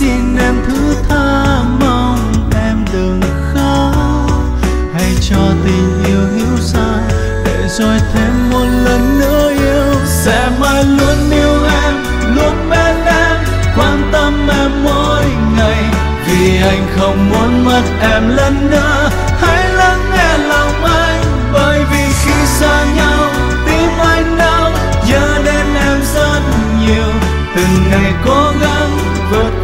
xin em thứ tha mong em đừng khóc. Hãy cho tình yêu hiểu ra để rồi thêm một lần nữa yêu. Sẽ mãi luôn yêu em luôn bên em. Quan tâm em mỗi ngày, vì anh không muốn mất em lần nữa. Hãy lắng nghe lòng anh, bởi vì khi xa nhau, tim anh đau. Nhớ đến em rất nhiều, từng ngày cố gắng but